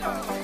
Viva!